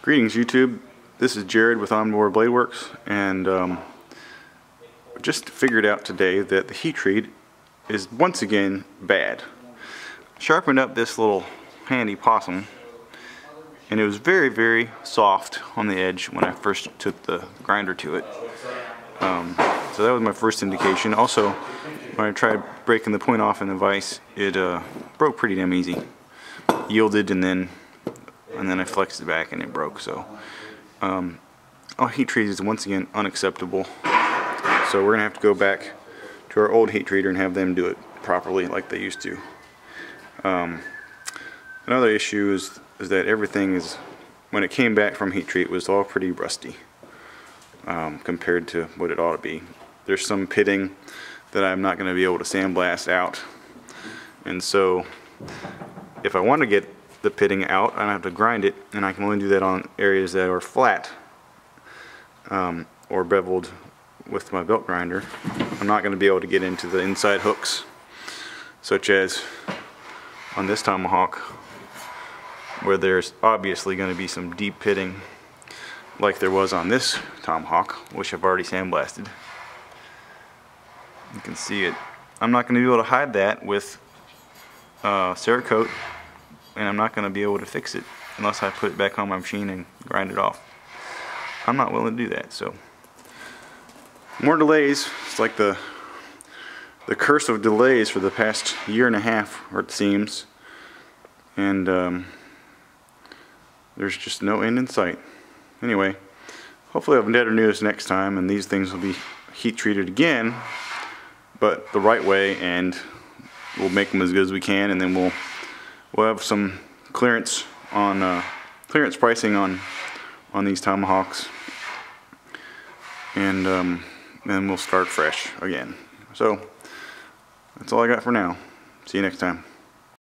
Greetings YouTube, this is Jared with Onboard Blade Works and um, just figured out today that the heat treat is once again bad. Sharpened up this little handy possum and it was very very soft on the edge when I first took the grinder to it. Um, so that was my first indication. Also when I tried breaking the point off in the vise it uh, broke pretty damn easy. Yielded and then and then I flexed it back and it broke. So, um, our heat treat is once again unacceptable. So we're gonna have to go back to our old heat treater and have them do it properly like they used to. Um, another issue is, is that everything is, when it came back from heat treat, was all pretty rusty um, compared to what it ought to be. There's some pitting that I'm not going to be able to sandblast out. And so if I want to get the pitting out. I don't have to grind it, and I can only do that on areas that are flat um, or beveled with my belt grinder. I'm not going to be able to get into the inside hooks, such as on this tomahawk, where there's obviously going to be some deep pitting, like there was on this tomahawk, which I've already sandblasted. You can see it. I'm not going to be able to hide that with uh, Cerakote and I'm not going to be able to fix it unless I put it back on my machine and grind it off. I'm not willing to do that, so. More delays. It's like the the curse of delays for the past year and a half, or it seems. And um, there's just no end in sight. Anyway, hopefully I'll have better news next time, and these things will be heat treated again, but the right way, and we'll make them as good as we can, and then we'll we'll have some clearance on uh, clearance pricing on on these tomahawks. And um, then we'll start fresh again. So that's all I got for now. See you next time